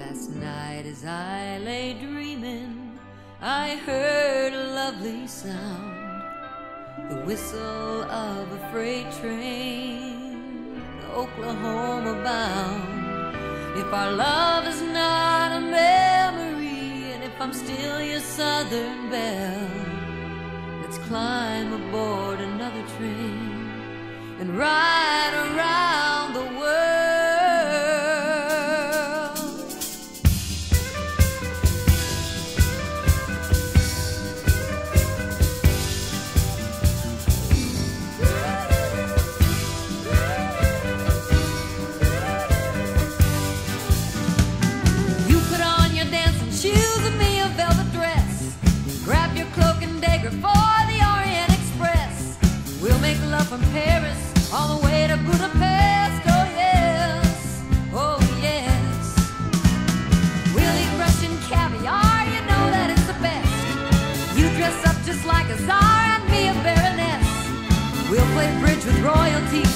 Last night as I lay dreaming, I heard a lovely sound. The whistle of a freight train, Oklahoma bound. If our love is not a memory, and if I'm still your southern belle, let's climb aboard another train and ride dagger for the Orient Express. We'll make love from Paris all the way to Budapest. Oh yes, oh yes. We'll eat Russian caviar, you know that it's the best. You dress up just like a czar and me a baroness. We'll play bridge with royalty, a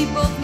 we both